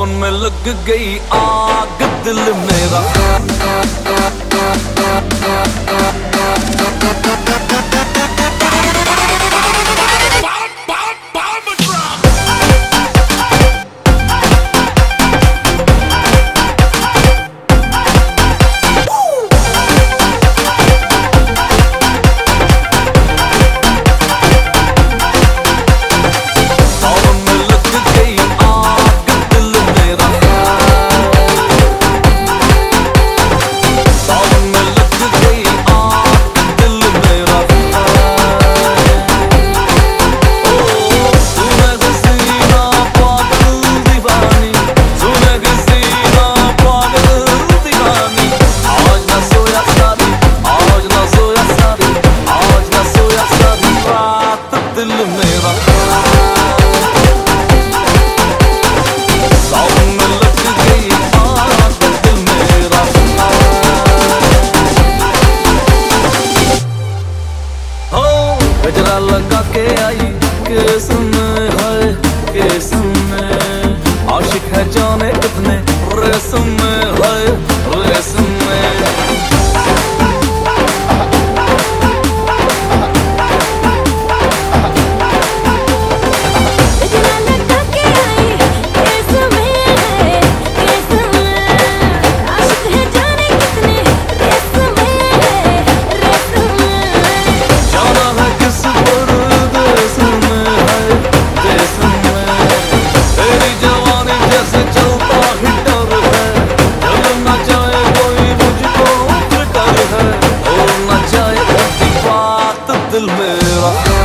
लग गई आग दिल मेरा। आई हर किस्म केस में आशिक है जाने दिल मेरा।